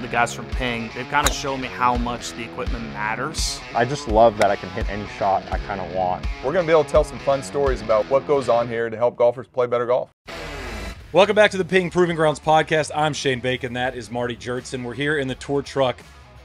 the guys from Ping, they've kind of shown me how much the equipment matters. I just love that I can hit any shot I kind of want. We're going to be able to tell some fun stories about what goes on here to help golfers play better golf. Welcome back to the Ping Proving Grounds podcast. I'm Shane Bacon. That is Marty Jertson. We're here in the tour truck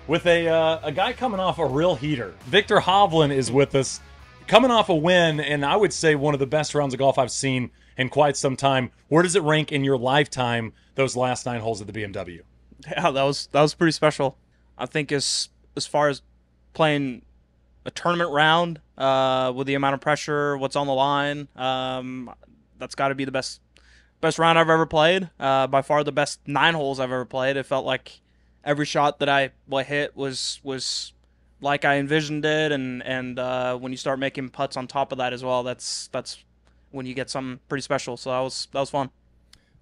with a uh, a guy coming off a real heater. Viktor Hovland is with us, coming off a win, and I would say one of the best rounds of golf I've seen in quite some time. Where does it rank in your lifetime? Those last nine holes at the BMW. Yeah, that was that was pretty special. I think as as far as playing a tournament round uh, with the amount of pressure, what's on the line, um, that's got to be the best best round I've ever played. Uh, by far the best nine holes I've ever played. It felt like every shot that I hit was was like I envisioned it, and and uh, when you start making putts on top of that as well, that's that's when you get something pretty special. So that was that was fun.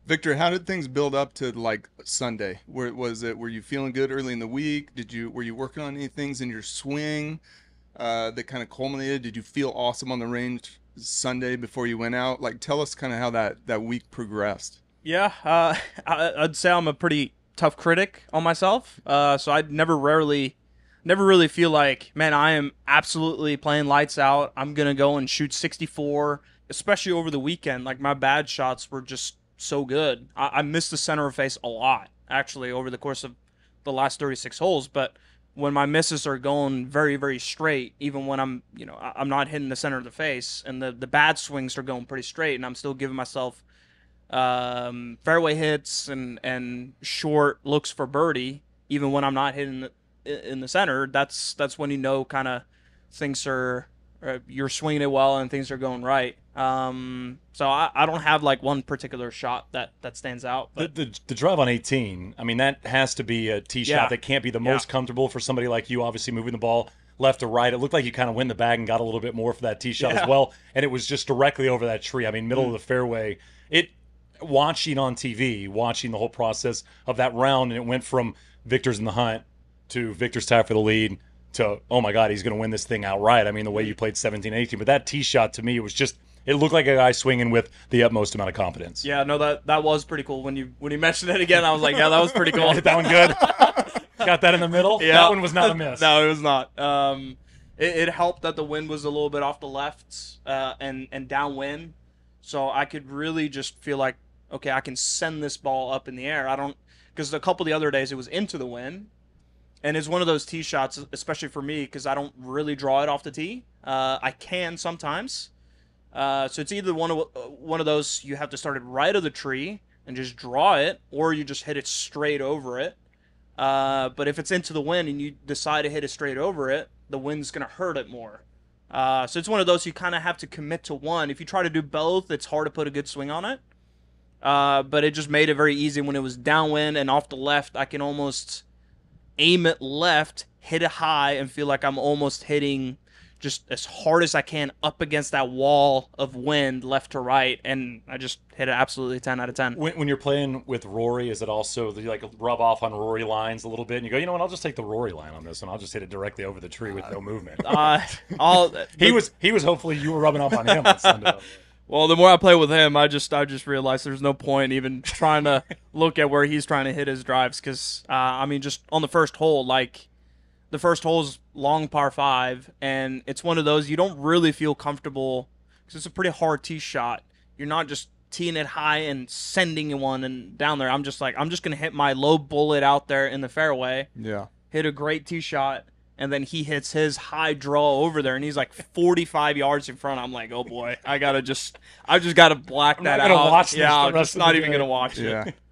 Viktor, how did things build up to like Sunday? Where was it? Were you feeling good early in the week? Did you were you working on any things in your swing uh, that kind of culminated? Did you feel awesome on the range Sunday before you went out? Like, tell us kind of how that that week progressed. Yeah, uh, I, I'd say I'm a pretty tough critic on myself. Uh, so I never rarely, never really feel like, man, I am absolutely playing lights out. I'm gonna go and shoot 64, especially over the weekend. Like my bad shots were just so good. I, I missed the center of face a lot actually over the course of the last 36 holes, but when my misses are going very very straight even when i'm you know i'm not hitting the center of the face and the the bad swings are going pretty straight and i'm still giving myself um, fairway hits and and short looks for birdie even when i'm not hitting the, in the center that's that's when you know kind of things are uh, you're swinging it well and things are going right um, so I, I don't have like one particular shot that that stands out. But the, the, the drive on 18, I mean, that has to be a tee shot that can't be the most Yeah. comfortable for somebody like you, obviously moving the ball left to right. It looked like you kind of win the bag and got a little bit more for that tee shot Yeah. as well. And it was just directly over that tree. I mean, middle of the fairway. It watching on TV, watching the whole process of that round, and it went from Viktor's in the hunt to Viktor's tied for the lead to oh my god, he's going to win this thing outright. I mean, the way you played 17, 18, but that tee shot to me it was just it looked like a guy swinging with the utmost amount of confidence. yeah, no, that that was pretty cool. When you when you mentioned it again, I was like, yeah, that was pretty cool. Hit that one good. Got that in the middle. Yeah, That one was not a miss. no, it was not. Um, it, it helped that the wind was a little bit off the left uh, and and downwind, so I could really just feel like, okay, I can send this ball up in the air. I don't because a couple of the other days it was into the wind, and it's one of those tee shots, especially for me, because I don't really draw it off the tee. Uh, I can sometimes. Uh, so it's either one of uh, one of those you have to start it right of the tree and just draw it, or you just hit it straight over it. Uh, but if it's into the wind and you decide to hit it straight over it, the wind's gonna hurt it more. Uh, so it's one of those you kind of have to commit to one. If you try to do both, it's hard to put a good swing on it. Uh, but it just made it very easy when it was downwind and off the left. I can almost aim it left, hit it high, and feel like I'm almost hitting just as hard as I can up against that wall of wind left to right, and I just hit it absolutely ten out of ten. When, when you're playing with Rory, is it also do you like rub off on Rory lines a little bit, and you go, you know what? I'll just take the Rory line on this, and I'll just hit it directly over the tree with no movement. Uh, all he was he was hopefully you were rubbing off on him on Sunday. Well, the more I play with him, I just I just realized there's no point even trying to look at where he's trying to hit his drives because uh, I mean just on the first hole, like the first hole is long par five, and it's one of those you don't really feel comfortable because it's a pretty hard tee shot. You're not just teeing it high and sending one and down there. I'm just like I'm just gonna hit my low bullet out there in the fairway Yeah. hit a great tee shot, and then he hits his high draw over there, and he's like 45 yards in front. I'm like, oh boy, I gotta just, I just gotta black I'm that not gonna out. watch this yeah, I'm just not even day. gonna watch it.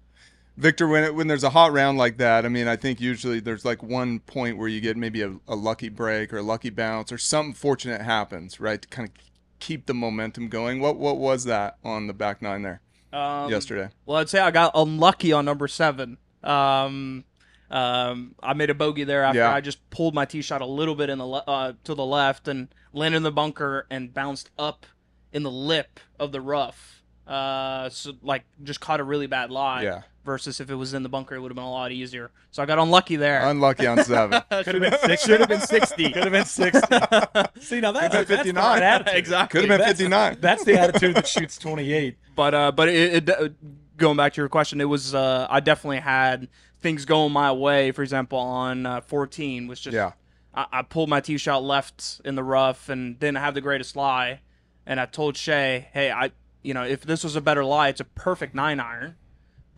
Viktor, when it, when there's a hot round like that, I mean, I think usually there's like one point where you get maybe a, a lucky break or a lucky bounce or something fortunate happens, right, to kind of keep the momentum going. What what was that on the back nine there Um, yesterday? Well, I'd say I got unlucky on number seven. Um, um, I made a bogey there after Yeah. I just pulled my tee shot a little bit in the le- uh, to the left and landed in the bunker and bounced up in the lip of the rough. Uh, so like just caught a really bad lie. Yeah. Versus if it was in the bunker, it would have been a lot easier. So I got unlucky there. Unlucky on seven. Could have been six. Should have been sixty. Could have been sixty. See now that's, that's 59. right attitude. exactly. Could have been 59. That's the attitude that shoots twenty eight. But uh, but it, it going back to your question, it was uh, I definitely had things going my way. For example, on uh, 14 was just Yeah. I, I pulled my tee shot left in the rough and didn't have the greatest lie, and I told Shay, hey, I you know if this was a better lie, it's a perfect nine iron,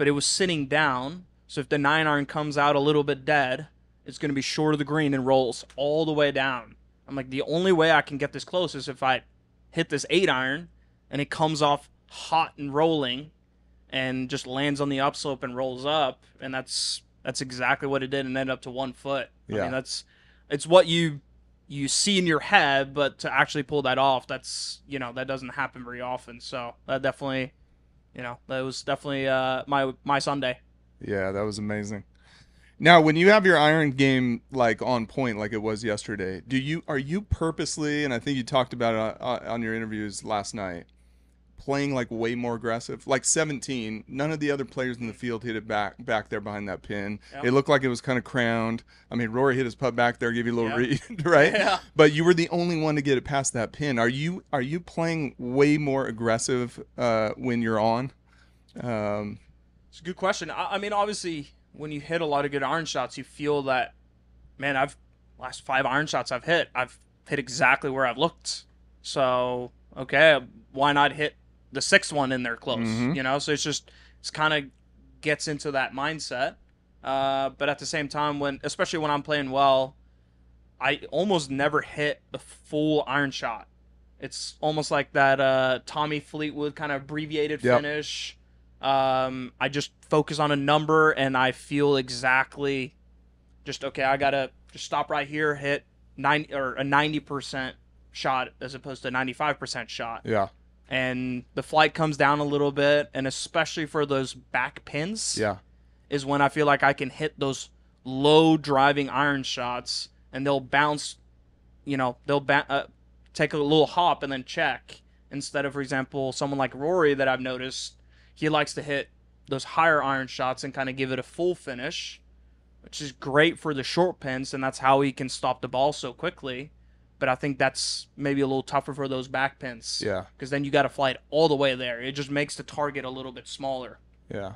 but it was sitting down. So if the nine iron comes out a little bit dead, it's going to be short of the green and rolls all the way down. I'm like, the only way I can get this close is if I hit this eight iron and it comes off hot and rolling and just lands on the upslope and rolls up. And that's that's exactly what it did and ended up to one foot. I Yeah. mean, that's it's what you you see in your head, but to actually pull that off, that's you know that doesn't happen very often. So that definitely, you know, that was definitely uh, my my Sunday. Yeah, that was amazing. Now, when you have your iron game like on point, like it was yesterday, do you are you purposely? And I think you talked about it uh, on your interviews last night, playing like way more aggressive. Like 17, none of the other players in the field hit it back back there behind that pin. Yeah. It looked like it was kind of crowned. I mean, Rory hit his putt back there, give you a little Yeah. read, right? Yeah. But you were the only one to get it past that pin. Are you are you playing way more aggressive uh, when you're on? Um, It's a good question. I, I mean, obviously, when you hit a lot of good iron shots, you feel that, man, I've last five iron shots I've hit, I've hit exactly where I've looked. So okay, why not hit the sixth one in there close? Mhm. You know, so it's just it's kind of gets into that mindset. Uh, but at the same time, when especially when I'm playing well, I almost never hit a full iron shot. It's almost like that uh, Tommy Fleetwood kind of abbreviated Yep. finish. Um, I just focus on a number and I feel exactly just okay. I gotta just stop right here, hit nine or a ninety percent shot as opposed to a ninety five percent shot, yeah, and the flight comes down a little bit, and especially for those back pins, yeah, is when I feel like I can hit those low driving iron shots and they'll bounce, you know, they'll ba- uh, take a little hop and then check instead of, for example, someone like Rory that I've noticed, he likes to hit those higher iron shots and kind of give it a full finish, which is great for the short pins and that's how he can stop the ball so quickly. But I think that's maybe a little tougher for those back pins. yeah, Because then you got to fly it all the way there. It just makes the target a little bit smaller. yeah,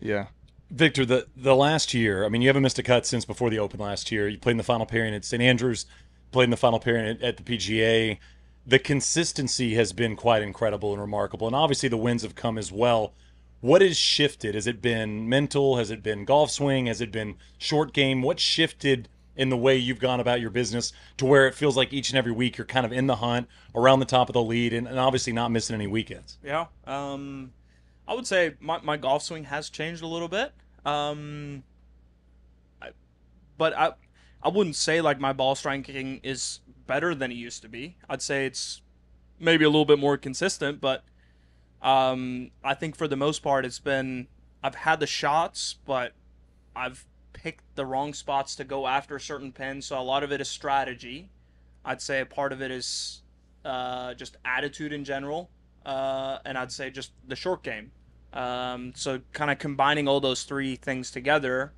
yeah. Viktor, the the last year, I mean, you haven't missed a cut since before the Open last year. You played in the final pairing at St Andrews, played in the final pairing at, at the PGA. The consistency has been quite incredible and remarkable, and obviously the wins have come as well. What has shifted? Has it been mental? Has it been golf swing? Has it been short game? What shifted in the way you've gone about your business to where it feels like each and every week you're kind of in the hunt, around the top of the lead, and, and obviously not missing any weekends? Yeah. Um, I would say my, my golf swing has changed a little bit. Um, I, but I I wouldn't say like my ball striking is better than it used to be. I'd say it's maybe a little bit more consistent, but um, I think for the most part it's been I've had the shots, but I've picked the wrong spots to go after certain pins. So a lot of it is strategy. I'd say a part of it is uh, just attitude in general, uh, and I'd say just the short game. Um, so kind of combining all those three things together.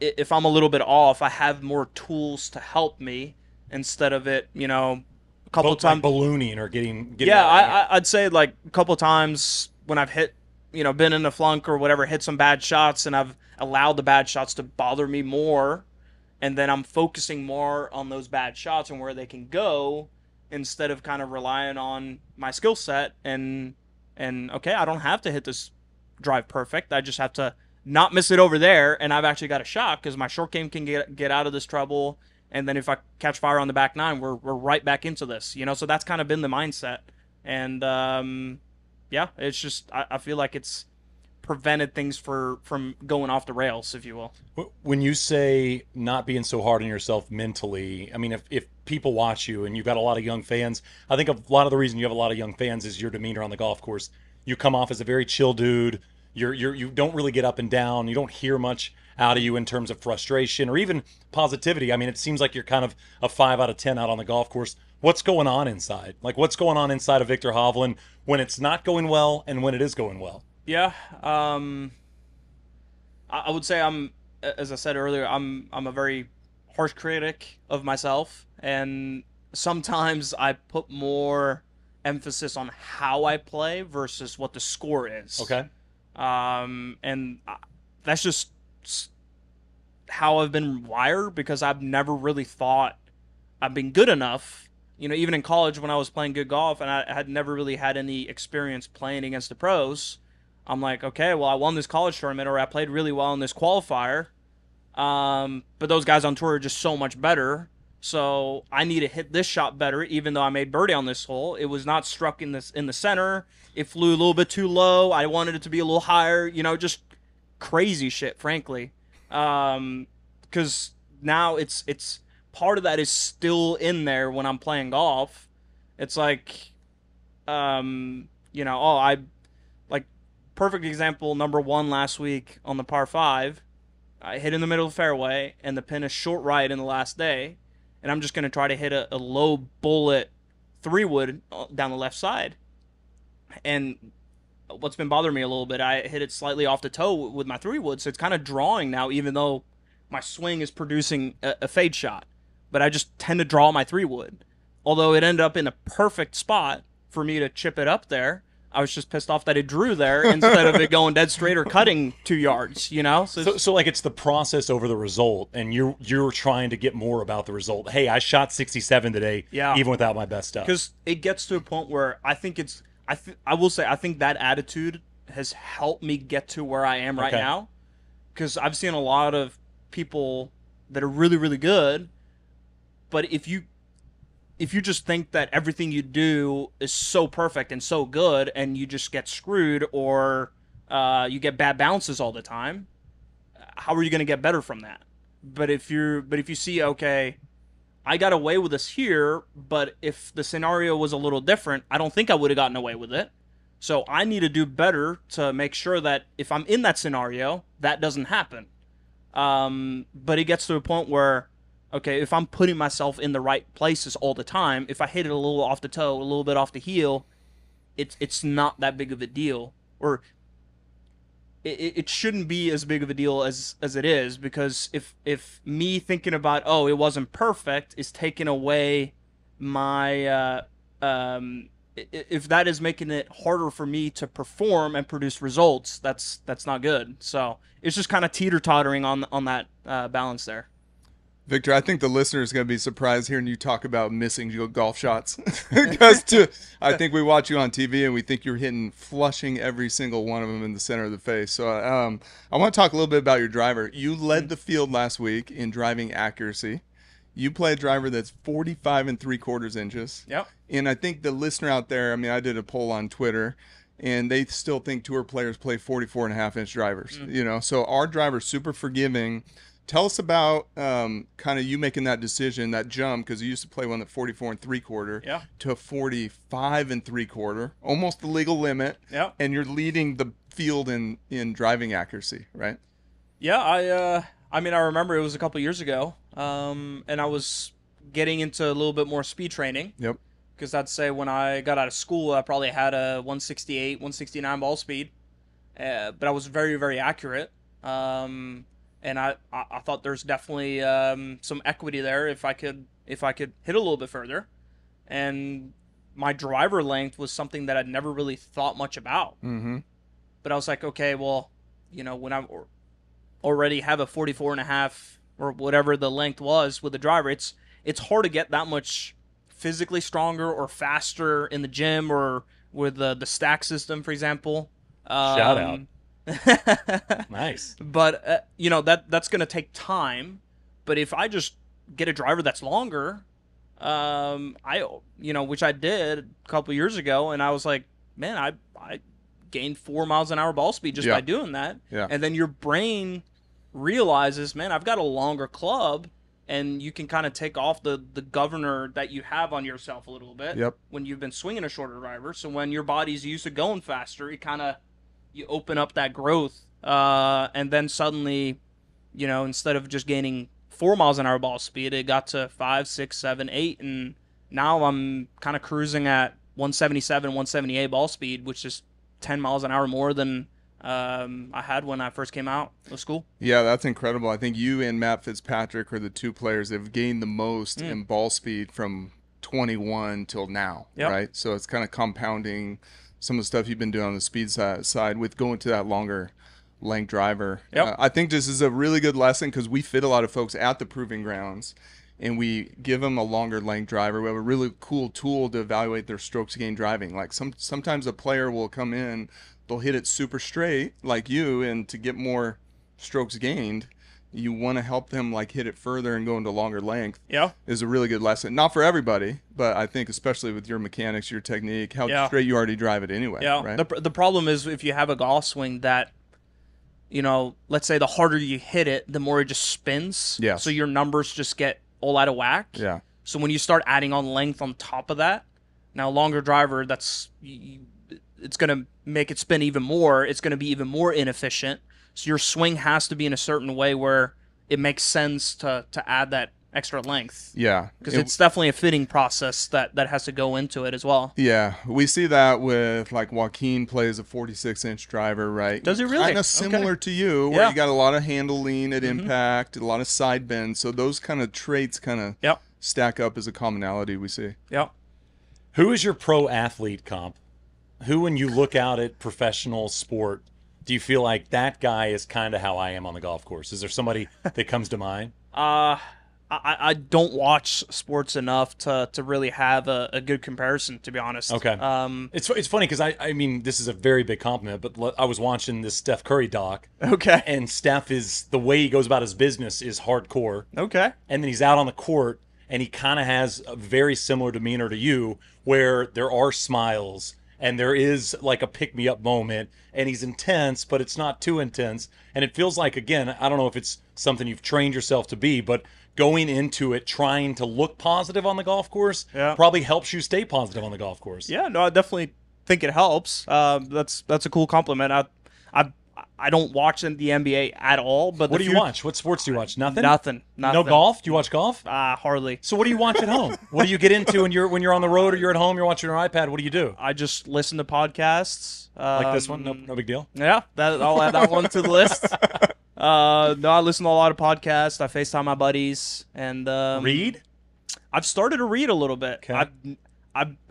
If I'm a little bit off, I have more tools to help me instead of it, you know, a couple Like times. ballooning or getting, getting Yeah, out of hand. I, I, I'd say like a couple times when I've hit, you know, been in a flunk or whatever, hit some bad shots, and I've allowed the bad shots to bother me more, and then I'm focusing more on those bad shots and where they can go instead of kind of relying on my skill set and and okay, I don't have to hit this drive perfect. I just have to not miss it over there, and I've actually got a shot because my short game can get get out of this trouble. And then if I catch fire on the back nine, we're we're right back into this, you know. So that's kind of been the mindset, and um, yeah, it's just I, I feel like it's prevented things for from going off the rails, if you will. When you say not being so hard on yourself mentally, I mean, if, if people watch you and you've got a lot of young fans, I think a lot of the reason you have a lot of young fans is your demeanor on the golf course. You come off as a very chill dude. You're, you're, you don't really get up and down. You don't hear much out of you in terms of frustration or even positivity. I mean, it seems like you're kind of a five out of 10 out on the golf course. What's going on inside? Like, what's going on inside of Viktor Hovland when it's not going well and when it is going well? Yeah. Um, I, would say I'm, as I said earlier, I'm I'm a very harsh critic of myself, and sometimes I put more emphasis on how I play versus what the score is. Okay. Um, and I- that's just how I've been wired because I've never really thought I've been good enough. You know, even in college when I was playing good golf and I had never really had any experience playing against the pros, I'm like, okay, well, I won this college tournament or I played really well in this qualifier. Um, but those guys on tour are just so much better. So I need to hit this shot better, even though I made birdie on this hole. It was not struck in this in the center. It flew a little bit too low. I wanted it to be a little higher. You know, just crazy shit, frankly. Um, because now it's it's part of that is still in there when I'm playing golf. It's like, um, you know, oh, I like perfect example number one last week on the par five. I hit in the middle of the fairway, and the pin is short right in the last day, and I'm just gonna try to hit a, a low bullet three wood uh, down the left side. And what's been bothering me a little bit, I hit it slightly off the toe with my three wood, so it's kind of drawing now, even though my swing is producing a, a fade shot. But I just tend to draw my three wood. Although it ended up in a perfect spot for me to chip it up there, I was just pissed off that it drew there instead of it going dead straight or cutting two yards. You know, so, So, so like it's the process over the result, and you're you're trying to get more about the result. Hey, I shot 67 today, Yeah. even without my best stuff. because it gets to a point where I think it's I th- I will say I think that attitude has helped me get to where I am right Okay. now because I've seen a lot of people that are really really good but if you if you just think that everything you do is so perfect and so good and you just get screwed or uh, you get bad bounces all the time how are you going to get better from that but if you're but if you see okay I got away with this here, but if the scenario was a little different, I don't think I would have gotten away with it. So I need to do better to make sure that if I'm in that scenario, that doesn't happen. Um, but it gets to a point where, okay, if I'm putting myself in the right places all the time, if I hit it a little off the toe, a little bit off the heel, it's it's not that big of a deal. Or it, it shouldn't be as big of a deal as as it is because if if me thinking about oh it wasn't perfect is taking away my uh, um if that is making it harder for me to perform and produce results that's that's not good. So it's just kind of teeter tottering on on that uh, balance there Viktor, I think the listener is going to be surprised hearing you talk about missing your golf shots. Because to, I think we watch you on TV and we think you're hitting, flushing every single one of them in the center of the face. So um, I want to talk a little bit about your driver. You led the field last week in driving accuracy. You play a driver that's 45 and three quarters inches. Yep. And I think the listener out there, I mean, I did a poll on Twitter and they still think tour players play 44 and a half inch drivers, you know? So our driver's super forgiving. Tell us about um, kind of you making that decision, that jump, because you used to play one at 44 and three quarter Yeah. to 45 and three quarter, almost the legal limit. Yeah. And you're leading the field in, in driving accuracy, right? Yeah, I uh I mean I remember it was a couple years ago. Um and I was getting into a little bit more speed training Yep. because I'd say when I got out of school I probably had a 168, 169 ball speed. Uh, but I was very very accurate. Um and I, I, I thought there's definitely um, some equity there if I could if I could hit a little bit further. And my driver length was something that I'd never really thought much about Mm-hmm. but I was like, okay, well, you know, when I already have a 44 and a half or whatever the length was with the driver, it's it's hard to get that much physically stronger or faster in the gym or with the the stack system, for example. Um, Shout out. Nice. but uh, you know that that's going to take time. But if I just get a driver that's longer, um, I you know which I did a couple years ago, and I was like, man, I I gained four miles an hour ball speed just Yeah. by doing that. Yeah. And then your brain realizes, man, I've got a longer club, and you can kind of take off the the governor that you have on yourself a little bit. Yep. When you've been swinging a shorter driver, so when your body's used to going faster, it kind of you open up that growth, uh, and then suddenly, you know, instead of just gaining four miles an hour ball speed, it got to five, six, seven, eight, and now I'm kind of cruising at 177, 178 ball speed, which is 10 miles an hour more than um, I had when I first came out of school. Yeah, that's incredible. I think you and Matt Fitzpatrick are the two players that have gained the most Mm. in ball speed from 21 till now, Yep. right? So it's kind of compounding some of the stuff you've been doing on the speed side, side with going to that longer length driver. Yep. Uh, I think this is a really good lesson because we fit a lot of folks at the proving grounds, and we give them a longer length driver. We have a really cool tool to evaluate their strokes gain driving. Like some sometimes a player will come in, they'll hit it super straight like you, and to get more strokes gained, you want to help them like hit it further and go into longer length Yeah. is a really good lesson. Not for everybody, but I think especially with your mechanics, your technique, how Yeah. straight you already drive it anyway. Yeah. Right. The, pr- the problem is if you have a golf swing that, you know, let's say the harder you hit it, the more it just spins. Yes. So your numbers just get all out of whack. yeah. So when you start adding on length on top of that, now longer driver, that's you, it's gonna make it spin even more. It's gonna be even more inefficient. So your swing has to be in a certain way where it makes sense to to add that extra length Yeah. because It- it's definitely a fitting process that that has to go into it as well. Yeah, we see that with like Joaquin plays a 46 inch driver, right? Does he really? Kind of similar to you, where Yeah. you got a lot of handle lean at Mhm. impact, a lot of side bend. So those kind of traits kind of Yep. stack up as a commonality we see. Yeah. Who is your pro athlete comp? Who, when you look out at professional sport, do you feel like that guy is kind of how I am on the golf course? Is there somebody that comes to mind? Uh, I, I don't watch sports enough to, to really have a, a good comparison, to be honest. Okay. Um. It's it's funny because I I mean this is a very big compliment, but l- I was watching this Steph Curry doc, Okay. and Steph is the way he goes about his business is hardcore, Okay. and then he's out on the court and he kind of has a very similar demeanor to you, where there are smiles and there is like a pick me up moment, and he's intense, but it's not too intense, and it feels like again I don't know if it's something you've trained yourself to be, but going into it trying to look positive on the golf course Yeah. probably helps you stay positive on the golf course. Yeah. No, I definitely think it helps. Um. That's that's a cool compliment. I I I don't watch the NBA at all. But What do you few- watch? What sports do you watch? Nothing. Nothing. No golf. Do you watch golf? Uh, hardly. So what do you watch at home? what do you get into when you're when you're on the road or you're at home? You're watching your iPad. What do you do? I just listen to podcasts. Like this one? No, Um, no big deal. Yeah, that I'll add that one to the list. Uh, no, I listen to a lot of podcasts. I FaceTime my buddies, and um, Read. I've started to read a little bit. Okay. I've, I've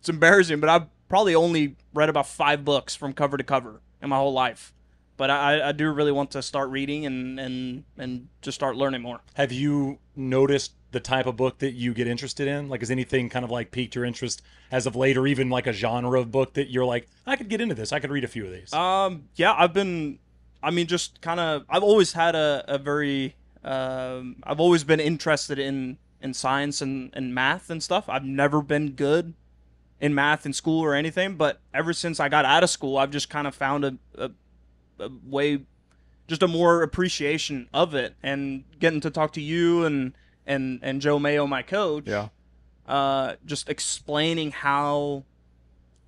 it's embarrassing, but I've probably only read about five books from cover to cover in my whole life. But I, I do really want to start reading and, and, and just start learning more. Have you noticed the type of book that you get interested in? Like, has anything kind of like piqued your interest as of late, or even like a genre of book that you're like, I could get into this. I could read a few of these. Um, yeah, I've been, I mean, just kind of, I've always had a, a very, um, I've always been interested in, in science and, and math and stuff. I've never been good in math in school or anything, but ever since I got out of school, I've just kind of found a, a, a way, just a more appreciation of it and getting to talk to you and, and, and Joe Mayo, my coach Yeah. uh, just explaining how,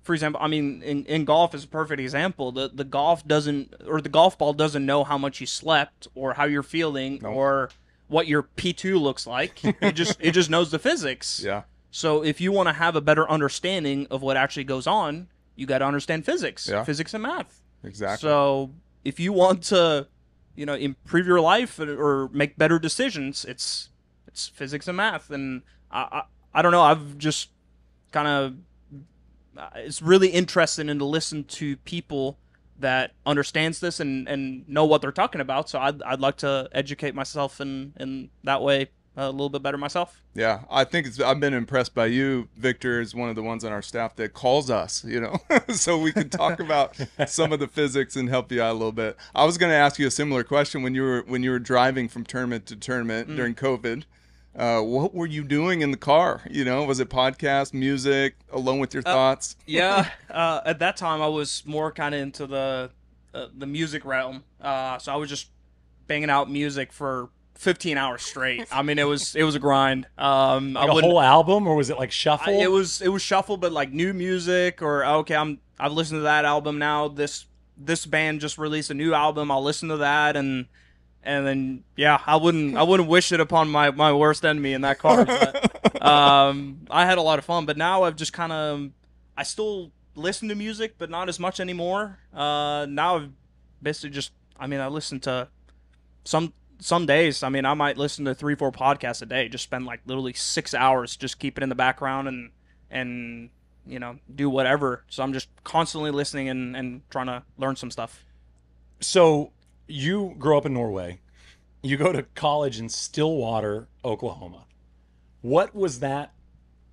for example, I mean, in, in golf is a perfect example. The the golf doesn't or the golf ball doesn't know how much you slept or how you're feeling Nope. or what your P two looks like. it just it just knows the physics. Yeah. So if you want to have a better understanding of what actually goes on, you got to understand physics, Yeah. physics and math. Exactly. So if you want to, you know, improve your life or- make better decisions, it's it's physics and math. And I I, I don't know. I've just kind of uh, it's really interesting and to listen to people that understands this and and know what they're talking about. So I'd I'd like to educate myself in in that way a little bit better myself. Yeah, I think it's, I've been impressed by you. Viktor is one of the ones on our staff that calls us, you know, so we can talk about some of the physics and help you out a little bit. I was going to ask you a similar question when you were when you were driving from tournament to tournament Mm. during COVID. Uh, what were you doing in the car? You know, was it podcast, music, alone with your thoughts? yeah uh, at that time i was more kind of into the uh, the music realm uh, so i was just banging out music for 15 hours straight. I mean it was it was a grind. Um like a whole album, or was it like shuffle? I, it was it was shuffle but like new music or okay i'm i've listened to that album now. This this band just released a new album. I'll listen to that and and then yeah i wouldn't i wouldn't wish it upon my my worst enemy in that car but, um i had a lot of fun. But now i've just kind of i still listen to music but not as much anymore. Uh now i've basically just i mean i listen to some some days i mean i might listen to three four podcasts a day just spend like literally six hours just keep it in the background and and you know do whatever so i'm just constantly listening and and trying to learn some stuff So you grow up in Norway. You go to college in Stillwater, Oklahoma. What was that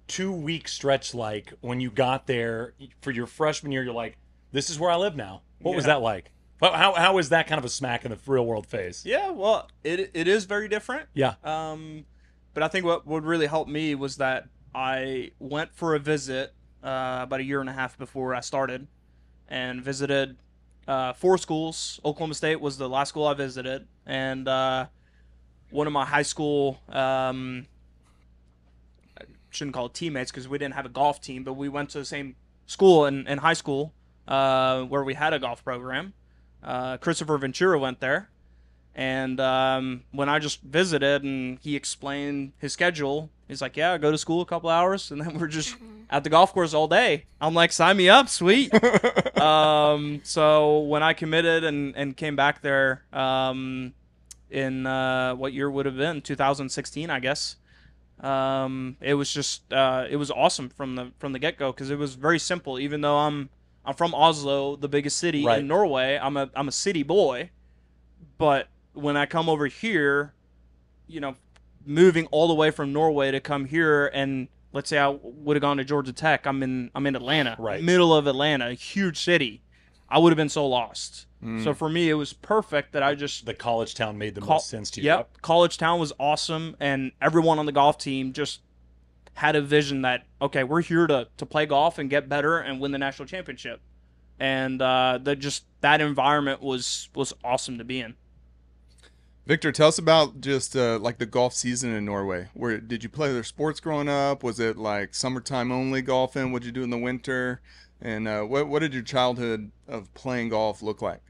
two week stretch like when you got there for your freshman year? You're like, this is where I live now. What was that like? How, how, how was that kind of a smack in the real world face? Yeah, well, it it is very different. Yeah. Um, but I think what would really help me was that I went for a visit uh, about a year and a half before I started, and visited uh, four schools. Oklahoma State was the last school I visited, and uh, one of my high school. Um, I shouldn't call it teammates because we didn't have a golf team, but we went to the same school in, in high school uh, where we had a golf program. Uh, Kristoffer Ventura went there, and um, when I just visited and he explained his schedule, he's like, "Yeah, I go to school a couple hours, and then we're just at the golf course all day." I'm like, "Sign me up, sweet." um, so when I committed and, and came back there um, in uh, what year would have been 2016, I guess. Um, it was just uh, it was awesome from the from the get go because it was very simple. Even though I'm I'm from Oslo, the biggest city Right. in Norway, I'm a I'm a city boy, but when I come over here, you know, moving all the way from Norway to come here and let's say I would have gone to Georgia Tech, I'm in I'm in Atlanta, Right. middle of Atlanta, a huge city. I would have been so lost. Mm. So for me, it was perfect that I just The college town made the Col- most sense to you. Yep, College Town was awesome, and everyone on the golf team just had a vision that okay, we're here to to play golf and get better and win the national championship, and uh, that just that environment was was awesome to be in. Viktor, tell us about just uh, like the golf season in Norway. Where did you play other sports growing up? Was it like summertime only golfing? What'd you do in the winter? And uh, what what did your childhood of playing golf look like?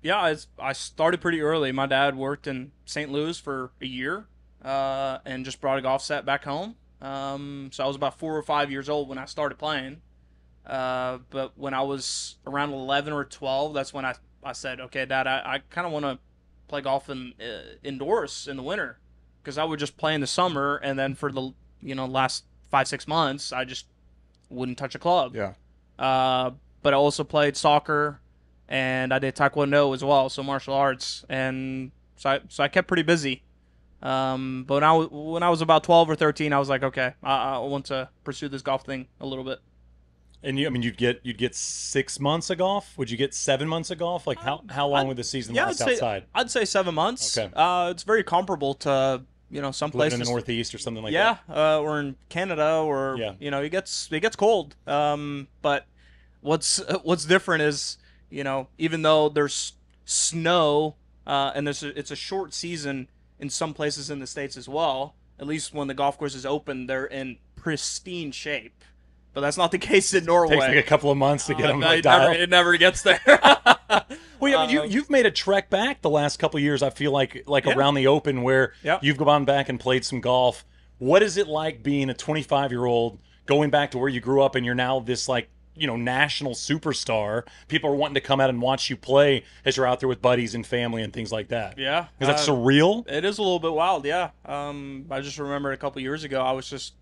Yeah, it's, I started pretty early. My dad worked in St. Louis for a year, uh, and just brought a golf set back home. Um, so I was about four or five years old when I started playing. Uh, but when I was around 11 or 12, that's when I, I said, okay, Dad, I, I kind of want to play golf in, uh, indoors in the winter because I would just play in the summer, and then for the you know last five six months, I just wouldn't touch a club. Yeah. Uh, but I also played soccer, and I did taekwondo as well, so martial arts, and so I, so I kept pretty busy. Um, but when I, when I was about 12 or 13, I was like, okay, I, I want to pursue this golf thing a little bit. And you, I mean, you'd get you'd get six months of golf. Would you get seven months of golf? Like how how long I'd- would the season yeah, I'd last say, outside? I'd say seven months. Okay. Uh, it's very comparable to you know some places. in the Northeast or something like yeah, that. uh, or in Canada, or Yeah. you know, it gets it gets cold. Um, but what's what's different is you know even though there's snow uh, and there's a, it's a short season in some places in the states as well. At least when the golf course is open, they're in pristine shape. But that's not the case in Norway. Takes like a couple of months to get Uh, them like it, never, it never gets there. Well, you Um, you've made a trek back the last couple of years. I feel like like Yeah. around the Open where Yeah. you've gone back and played some golf. What is it like being a 25 year old going back to where you grew up and you're now this like you know national superstar? People are wanting to come out and watch you play as you're out there with buddies and family and things like that. yeah, is that uh, surreal? It is a little bit wild, yeah. Um, I just remember a couple years ago, I was just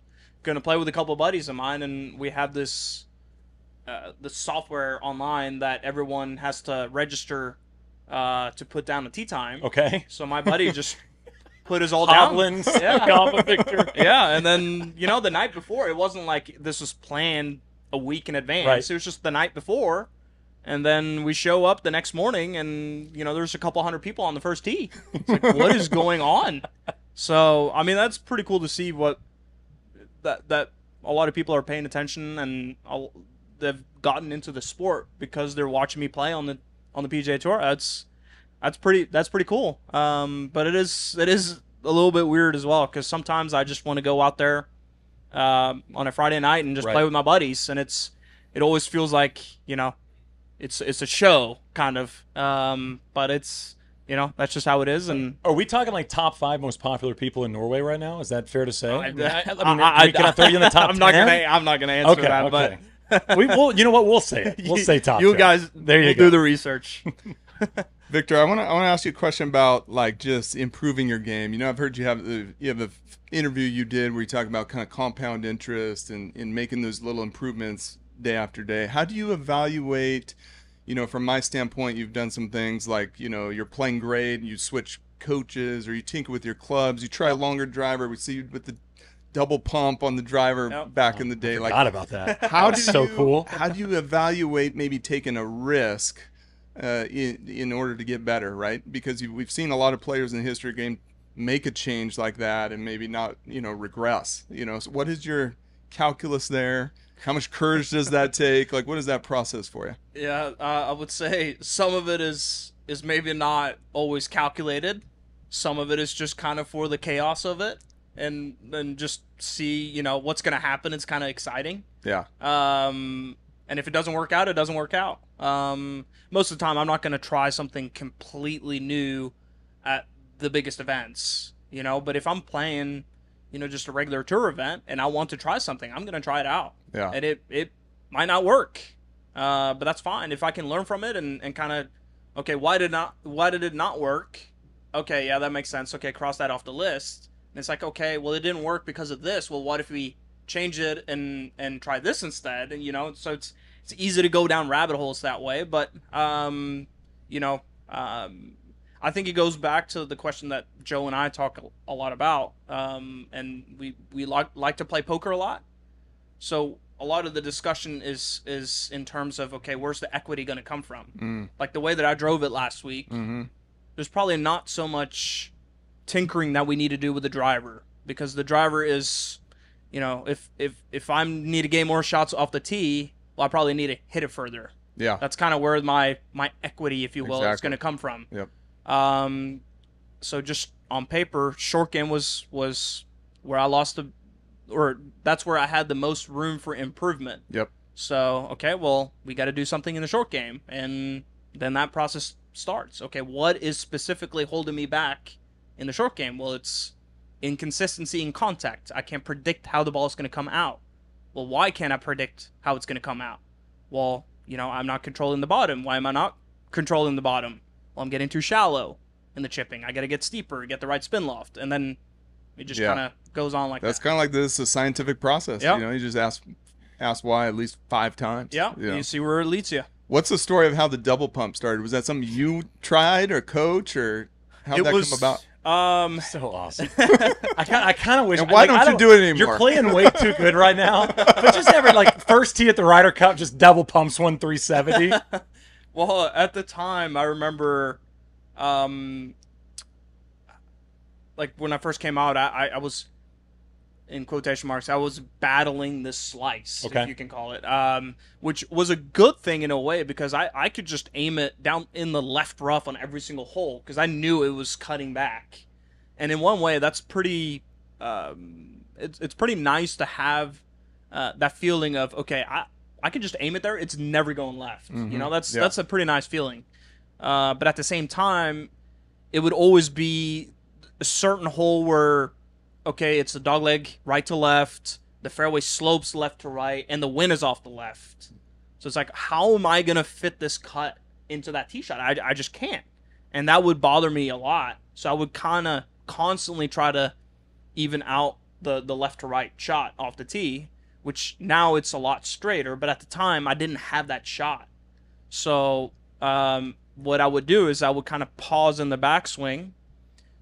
gonna play with a couple buddies of mine, and we have this uh, this software online that everyone has to register uh, to put down a tee time. Okay. So my buddy just put his all down. Yeah. yeah, and then you know the night before, it wasn't like this was planned a week in advance. Right. It was just the night before. And then we show up the next morning, and you know there's a couple hundred people on the first tee. It's like, what is going on? So I mean, that's pretty cool to see what that that a lot of people are paying attention and a- they've gotten into the sport because they're watching me play on the on the PGA Tour. That's that's pretty that's pretty cool. Um, but it is it is a little bit weird as well because sometimes I just want to go out there um, on a Friday night and just Right. play with my buddies, and it's it always feels like you know it's it's a show kind of. Um, but it's you know that's just how it is, and Are we talking like top five most popular people in Norway right now? Is that fair to say? I, I, I mean, I- can I throw you in the top I'm not 10? gonna I'm not gonna answer Okay, that, okay. but we will. You know what? We'll say it. We'll say top. You 10. guys, There you will go. do the research. Viktor, I want to I want to ask you a question about like just improving your game. You know, I've heard you have the you have a f- interview you did where you talk about kind of compound interest and in making those little improvements day after day. How do you evaluate you know, from my standpoint, you've done some things like, you know, you're playing great, and you switch coaches or you tinker with your clubs, you try a longer driver. We see you with the double pump on the driver Yep. back oh, in the day. Like, Forgot about that. how do so you, cool. How do you evaluate maybe taking a risk uh, in in order to get better, right? Because you, we've seen a lot of players in the history of the game make a change like that and maybe not, you know, regress. You know, so what is your calculus there? How much courage does that take? Like, what is that process for you? Yeah, uh, I would say some of it is is maybe not always calculated. Some of it is just kind of for the chaos of it, and and just see you know what's gonna happen. It's kind of exciting. Yeah, Um, and if it doesn't work out, it doesn't work out. Um, most of the time, I'm not gonna try something completely new at the biggest events, you know. But if I'm playing, you know, just a regular tour event and I want to try something, I'm gonna try it out yeah, and it it might not work, uh, but that's fine if I can learn from it and, and kind of okay why did not why did it not work? Okay, yeah, that makes sense. Okay, cross that off the list. And it's like okay, well it didn't work because of this. Well, what if we change it and and try this instead? And you know, so it's it's easy to go down rabbit holes that way. But um, you know, um, I think it goes back to the question that Joe and I talk a, a lot about. Um, and we we like like to play poker a lot. So a lot of the discussion is is in terms of okay, where's the equity going to come from? Mm. Like the way that I drove it last week, mm-hmm. there's probably not so much tinkering that we need to do with the driver because the driver is, you know, if if if I need to gain more shots off the tee, well, I probably need to hit it further. yeah, That's kind of where my my equity, if you will, is going to come from. Yep. Um, so just on paper, short game was was where I lost the, or that's where I had the most room for improvement. yep, So okay, well we got to do something in the short game, and then that process starts. Okay, what is specifically holding me back in the short game? Well, it's inconsistency in contact. I can't predict how the ball is going to come out. Well, why can't I predict how it's going to come out? Well, you know, I'm not controlling the bottom. Why am I not controlling the bottom? Well, I'm getting too shallow in the chipping. I got to get steeper, get the right spin loft, and then it just Yeah. kind of goes on like that. that's that. kind of like this a scientific process. Yep. You know, you just ask ask why at least five times. yeah, you know. you see where it leads you. What's the story of how the double pump started? Was that something you tried or coach or how did that was come about? Um, So awesome. I kind I kind of wish. And why like, don't I you do it anymore? You're playing way too good right now. But just ever like first tee at the Ryder Cup, just double pumps one 370. Well, at the time, I remember, um, like when I first came out, I, I, I was, in quotation marks, I was battling this slice, Okay. if you can call it, um, which was a good thing in a way because I, I could just aim it down in the left rough on every single hole because I knew it was cutting back, and in one way, that's pretty, um, it's it's pretty nice to have, uh, that feeling of okay, I I can just aim it there. It's never going left. You know, that's Yeah. that's a pretty nice feeling. Uh, but at the same time, it would always be a certain hole where, okay, it's a dog leg right to left, the fairway slopes left to right, and the wind is off the left. So it's like, how am I gonna fit this cut into that tee shot? I, I just can't, and that would bother me a lot. So I would kind of constantly try to even out the the left to right shot off the tee, which now it's a lot straighter. But at the time, I didn't have that shot. So um, what I would do is I would kind of pause in the backswing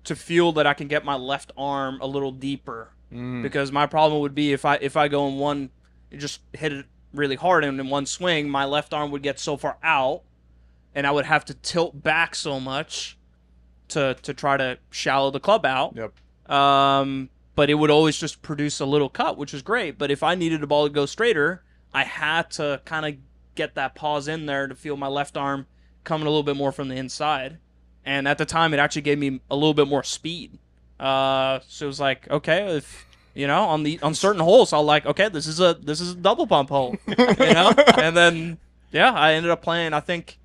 to feel that I can get my left arm a little deeper. Mm. Because my problem would be if I if I go in one, just hit it really hard and in one swing, my left arm would get so far out, and I would have to tilt back so much to to try to shallow the club out. Yep. Um, but it would always just produce a little cut, which is great. But if I needed the ball to go straighter, I had to kind of get that pause in there to feel my left arm coming a little bit more from the inside. And at the time, it actually gave me a little bit more speed. Uh, so it was like, okay, if you know, on the on certain holes, I'll like, okay, this is a this is a double pump hole, you know. and then yeah, I ended up playing. I think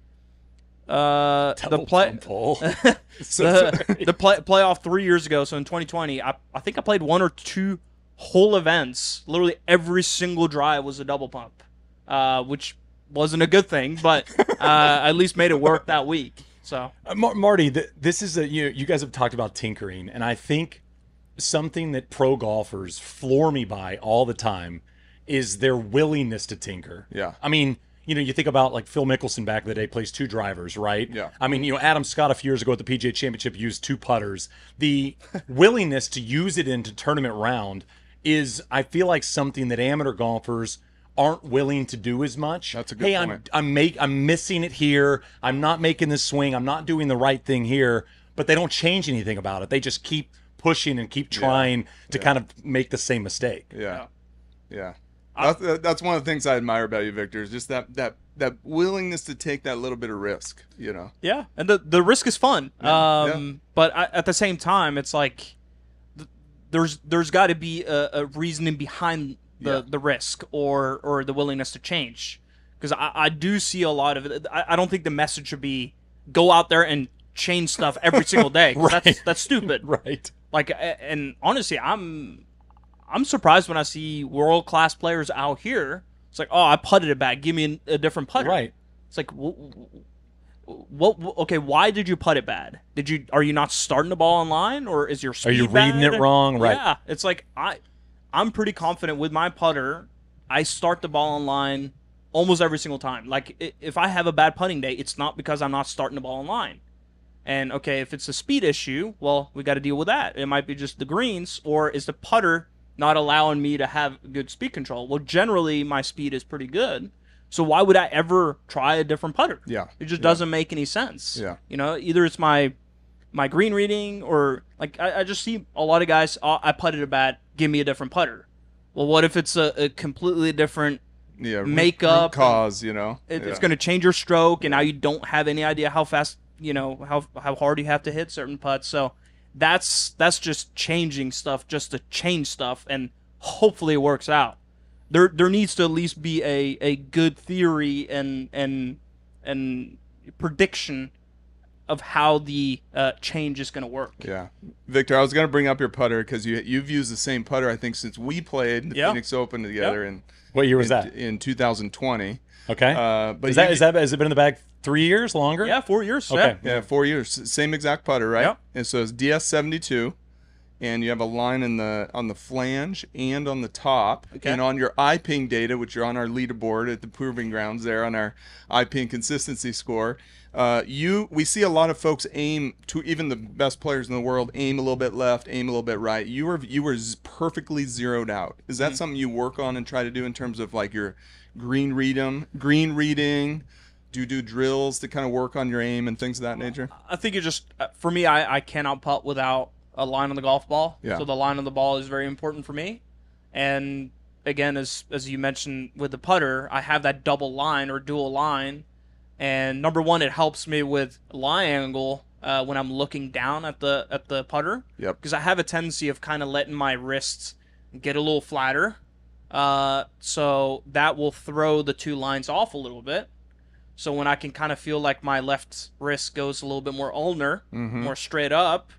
uh, the play pump hole. the, the play, playoff three years ago. So in 2020, I, I think I played one or two whole events. Literally every single drive was a double pump, uh, which wasn't a good thing, but uh, at least made it work that week. So Uh, Mar- Marty, th- this is a you. You guys have talked about tinkering, and I think something that pro golfers floor me by all the time is their willingness to tinker. Yeah. I mean, you know, you think about like Phil Mickelson back in the day plays two drivers, right? Yeah. I mean, you know, Adam Scott a few years ago at the PGA Championship used two putters. The willingness to use it into tournament round is, I feel like, something that amateur golfers aren't willing to do as much. That's a good hey, point. I'm I'm make I'm missing it here. I'm not making this swing. I'm not doing the right thing here. But they don't change anything about it. They just keep pushing and keep trying to kind of make the same mistake. Yeah, yeah. That's, that's one of the things I admire about you, Viktor. Is just that that that willingness to take that little bit of risk. You know. Yeah, and the the risk is fun. Yeah, um, but I, at the same time, it's like there's there's got to be a, a reasoning behind the Yeah. the risk or or the willingness to change. Because I, I do see a lot of it. I, I don't think the message should be go out there and change stuff every single day. That's Right. that's stupid. Right. Like, and honestly, I'm I'm surprised when I see world class players out here. It's like, oh, I putted it back. Give me a different putter. Right. It's like, wh- wh- what? Okay, why did you put it bad? Did you? Are you not starting the ball on line, or is your speed Are you reading bad? it wrong? Right. Yeah, it's like I, I'm pretty confident with my putter. I start the ball on line almost every single time. Like if I have a bad putting day, it's not because I'm not starting the ball on line. And okay, if it's a speed issue, well, we got to deal with that. It might be just the greens, or is the putter not allowing me to have good speed control? Well, generally my speed is pretty good. So why would I ever try a different putter? Yeah. It just Yeah. doesn't make any sense. Yeah. You know, either it's my my green reading or like I, I just see a lot of guys. Oh, I putted a bad. Give me a different putter. Well, what if it's a, a completely different? Yeah. Makeup root cause. You know. It, yeah. It's going to change your stroke, and now you don't have any idea how fast you know how how hard you have to hit certain putts. So that's that's just changing stuff just to change stuff, and hopefully it works out. There there needs to at least be a, a good theory and and and prediction of how the uh, change is going to work. Yeah, Viktor, I was going to bring up your putter because you you've used the same putter I think since we played the Yeah. Phoenix Open together in What year was in, that? in 2020. Okay. Uh, but is that you- is that has it been in the bag three years longer? Yeah, four years. Okay. Yeah. Yeah, four years, same exact putter, right? Yep. And so it's DS72, and you have a line in the on the flange and on the top, Okay. and on your iPing data, which are on our leaderboard at the Proving Grounds, there on our iPing consistency score. Uh, you, we see a lot of folks aim to even the best players in the world aim a little bit left, aim a little bit right. You were you were perfectly zeroed out. Is Mm-hmm. that something you work on and try to do in terms of like your green reading, green reading? Do you do drills to kind of work on your aim and things of that nature? I think it just uh, for me, I, I cannot putt without a line on the golf ball. Yeah. So the line on the ball is very important for me. And again, as as you mentioned with the putter, I have that double line or dual line. And number one, it helps me with lie angle uh, when I'm looking down at the at the putter. Yep. Because I have a tendency of kind of letting my wrists get a little flatter. Uh, so that will throw the two lines off a little bit. So when I can kind of feel like my left wrist goes a little bit more ulnar, Mm-hmm. more straight up,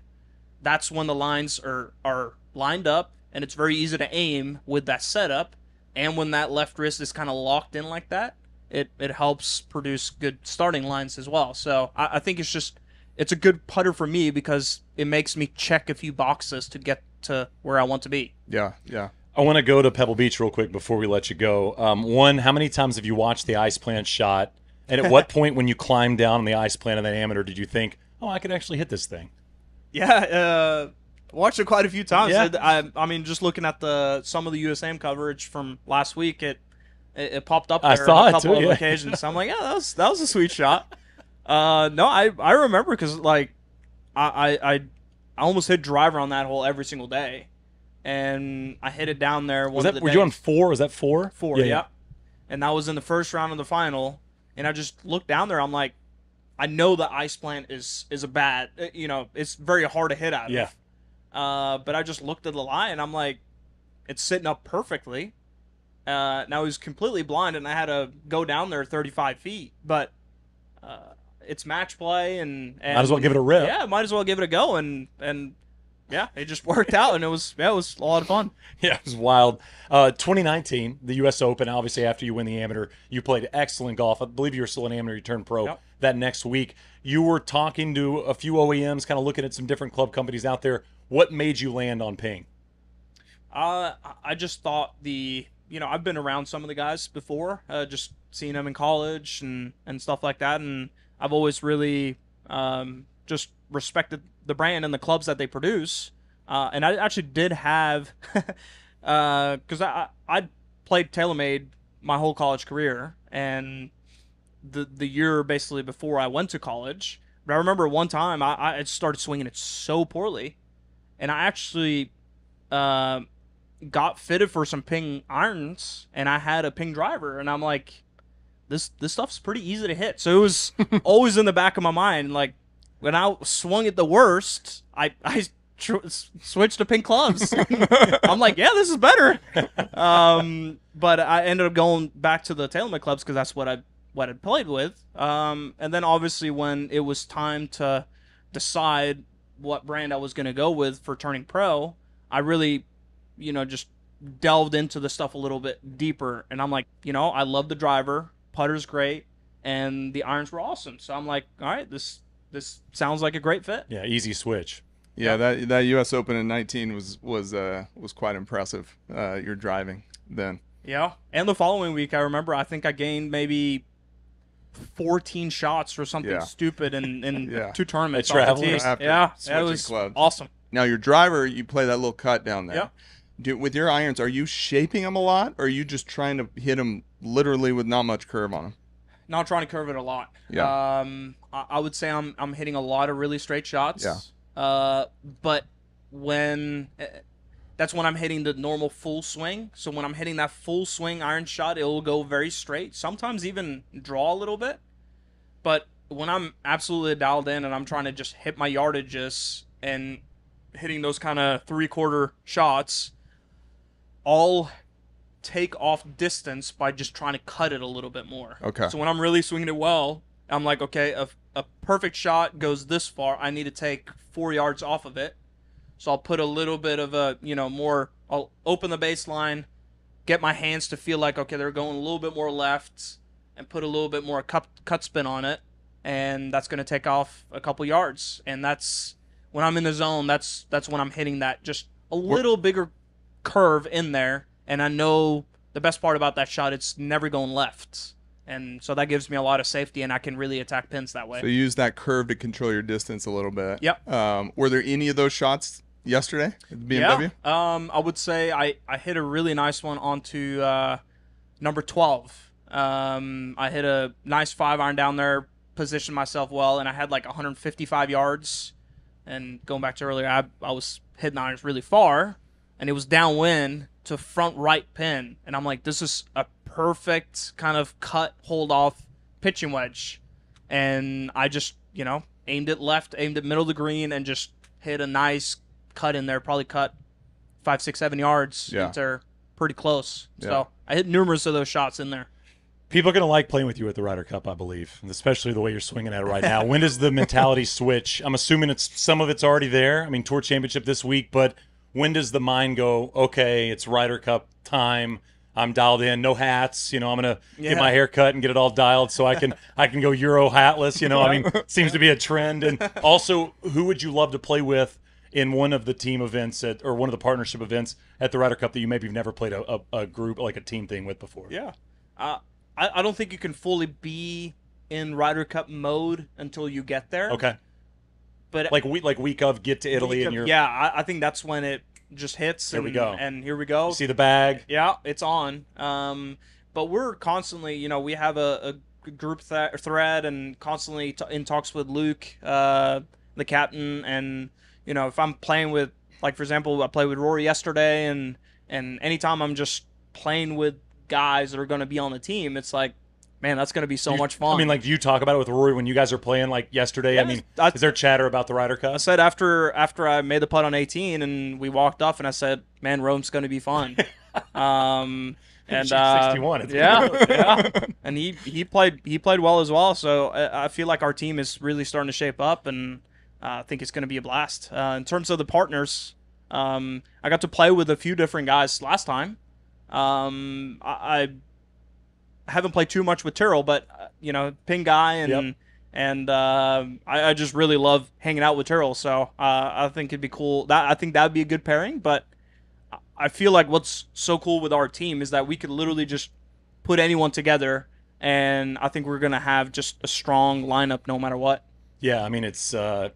that's when the lines are are lined up and it's very easy to aim with that setup. And when that left wrist is kind of locked in like that, it, it helps produce good starting lines as well. So I, I think it's just it's a good putter for me because it makes me check a few boxes to get to where I want to be. Yeah, yeah. I want to go to Pebble Beach real quick before we let you go. Um, one, how many times have you watched the ice plant shot? And at what point, when you climbed down on the ice plant in that amateur, did you think, "Oh, I could actually hit this thing"? Yeah, uh, watched it quite a few times. Yeah. I, I mean, just looking at the some of the USAM coverage from last week, it it, it popped up I saw on a couple too, of yeah. occasions. So I'm like, yeah, that was that was a sweet shot. Uh, no, I I remember because like I, I I almost hit driver on that hole every single day, and I hit it down there. Was that the were you on four? Was that four? Four, yeah, And that was in the first round of the final. And I just looked down there. I'm like, I know the ice plant is is a bad. uh, You know, it's very hard to hit out Yeah. of. Uh, but I just looked at the line. And I'm like, it's sitting up perfectly. Uh, now he's completely blind, and I had to go down there 35 feet. But uh, it's match play, and, and Might as well give it a rip. Yeah, might as well give it a go, and and yeah, it just worked out, and it was yeah, it was a lot of fun. Yeah, it was wild. Uh, 2019, the U.S. Open. Obviously, after you win the amateur, you played excellent golf. I believe you were still an amateur. You turned pro Yep. that next week. You were talking to a few OEMs, kind of looking at some different club companies out there. What made you land on Ping? Uh, I- I just thought the you know I've been around some of the guys before, uh, just seeing them in college and and stuff like that, and I've always really um, just respected the brand and the clubs that they produce. Uh, and I actually did have, because I I played TaylorMade my whole college career, and the the year basically before I went to college. But I remember one time I, I started swinging it so poorly, and I actually uh, got fitted for some ping irons, and I had a ping driver, and I'm like, this this stuff's pretty easy to hit. So it was always in the back of my mind, like when I swung it the worst, I I tr- switched to Ping clubs. I'm like, yeah, this is better. Um, but I ended up going back to the TaylorMade clubs because that's what I what I played with. Um, and then obviously when it was time to decide what brand I was going to go with for turning pro, I really, you know, just delved into the stuff a little bit deeper. And I'm like, you know, I love the driver, putter's great, and the irons were awesome. So I'm like, all right, this this sounds like a great fit. Yeah, easy switch. Yeah, that that U.S. Open in 19 was was uh, was quite impressive. Uh, your driving then. Yeah. And the following week, I remember, I think I gained maybe 14 shots or something Yeah. stupid in, in Yeah. two tournaments. At off the Travelers? After yeah. switching It was clubs. awesome. Now your driver, you play that little cut down there. Yep. Do, with your irons, are you shaping them a lot, or are you just trying to hit them literally with not much curve on them? Not trying to curve it a lot. Yeah. Um, I, would say I'm, I'm hitting a lot of really straight shots. Yeah. Uh, but when. eh, That's when I'm hitting the normal full swing. So when I'm hitting that full swing iron shot, it will go very straight. Sometimes even draw a little bit. But when I'm absolutely dialed in and I'm trying to just hit my yardages and hitting those kind of three quarter shots, I'll take off distance by just trying to cut it a little bit more. Okay. So when I'm really swinging it well, I'm like, okay, a perfect shot goes this far. I need to take four yards off of it. So I'll put a little bit of a, you know, more, I'll open the baseline, get my hands to feel like, okay, they're going a little bit more left, and put a little bit more cut, cut spin on it. And that's going to take off a couple yards. And that's, when I'm in the zone, that's that's when I'm hitting that just a little bigger curve in there. And I know the best part about that shot, it's never going left. And so that gives me a lot of safety, and I can really attack pins that way. So you use that curve to control your distance a little bit. Yep. Um, were there any of those shots yesterday at the BMW? Yeah. Um, I would say I, I hit a really nice one onto uh, number 12. Um, I hit a nice five iron down there, positioned myself well, and I had like 155 yards. And going back to earlier, I, I was hitting irons really far, and it was downwind to front right pin. And I'm like, this is a perfect kind of cut, hold off pitching wedge. And I just, you know, aimed it left, aimed it middle of the green, and just hit a nice cut in there. Probably cut five, six, seven yards. Yeah. They're pretty close. Yeah. So I hit numerous of those shots in there. People are going to like playing with you at the Ryder Cup, I believe, especially the way you're swinging at it right now. when does the mentality switch? I'm assuming it's some of it's already there. I mean, Tour Championship this week, but when does the mind go? Okay, it's Ryder Cup time. I'm dialed in. No hats. You know, I'm gonna Yeah. get my hair cut and get it all dialed so I can I can go Euro hatless. You know, I mean, seems to be a trend. And also, who would you love to play with? In one of the team events at, or one of the partnership events at the Ryder Cup that you maybe have never played a, a, a group like a team thing with before. Yeah. Uh, I, I don't think you can fully be in Ryder Cup mode until you get there. Okay. But Like week like week of get to Italy and you're yeah, I, I think that's when it just hits. There and, we go. And here we go. you see the bag. Yeah, it's on. Um, but we're constantly, you know, we have a, a group th- thread and constantly t- in talks with Luke, uh, the captain, and you know, if I'm playing with, like for example, I played with Rory yesterday, and and anytime I'm just playing with guys that are going to be on the team, it's like, man, that's going to be so You- much fun. I mean, like, do you talk about it with Rory when you guys are playing like yesterday? I mean, I- is there chatter about the Ryder Cup? I said after after I made the putt on 18 and we walked off, and I said, "Man, Rome's going to be fun." um, and uh, 61, it's yeah, yeah, and he he played he played well as well. So I, I feel like our team is really starting to shape up, and uh, I think it's going to be a blast. Uh, in terms of the partners, um, I got to play with a few different guys last time. Um, I, I haven't played too much with Tyrrell, but uh, you know, ping guy and Yep. and uh, I, I just really love hanging out with Tyrrell. So uh, I think it'd be cool. That I think that would be a good pairing. But I- I feel like what's so cool with our team is that we could literally just put anyone together and I think we're gonna have just a strong lineup no matter what. Yeah, I mean it's. Uh,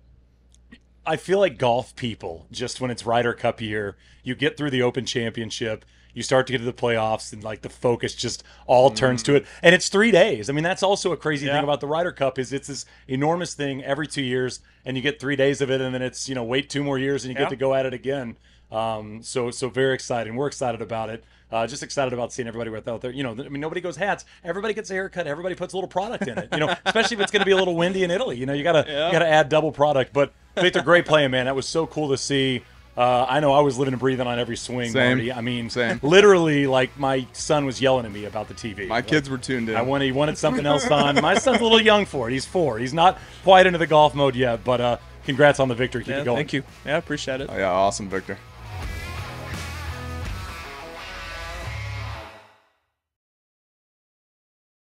I feel like golf people, just when it's Ryder Cup year, you get through the Open Championship, you start to get to the playoffs, and like the focus just all turns to it. And it's three days. I mean, that's also a crazy Yeah. thing about the Ryder Cup is it's this enormous thing every two years, and you get three days of it, and then it's you know wait two more years, and you Yeah. get to go at it again. Um, so so very exciting. We're excited about it. Uh, just excited about seeing everybody out there. You know, I mean, nobody goes hats. Everybody gets a haircut. Everybody puts a little product in it. You know, especially if it's going to be a little windy in Italy. You know, you gotta Yeah. you gotta add double product. But Viktor, great playing, man. That was so cool to see. Uh, I know I was living and breathing on every swing, Same. Marty. I mean, Same. literally, like my son was yelling at me about the TV. My Like, kids were tuned in. I wanted, he wanted something else on. My son's a little young for it. He's four. He's not quite into the golf mode yet. But uh, congrats on the victory. Keep Yeah, it going. thank you. Yeah, appreciate it. Oh, yeah, awesome, Viktor.